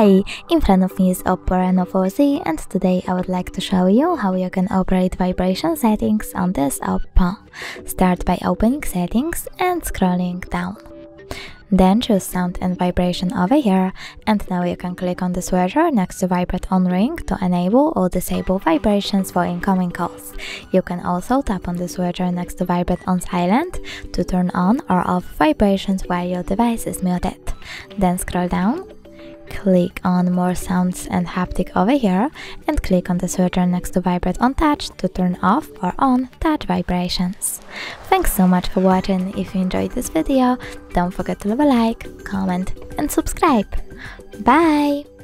Hi! In front of me is Oppo Reno 4Z and today I would like to show you how you can operate vibration settings on this Oppo. Start by opening settings and scrolling down. Then choose sound and vibration over here and now you can click on the switcher next to vibrate on ring to enable or disable vibrations for incoming calls. You can also tap on the switcher next to vibrate on silent to turn on or off vibrations while your device is muted. Then scroll down click on more sounds and haptic over here and click on the switcher next to vibrate on touch to turn off or on touch vibrations. Thanks so much for watching, if you enjoyed this video don't forget to leave a like, comment and subscribe. Bye!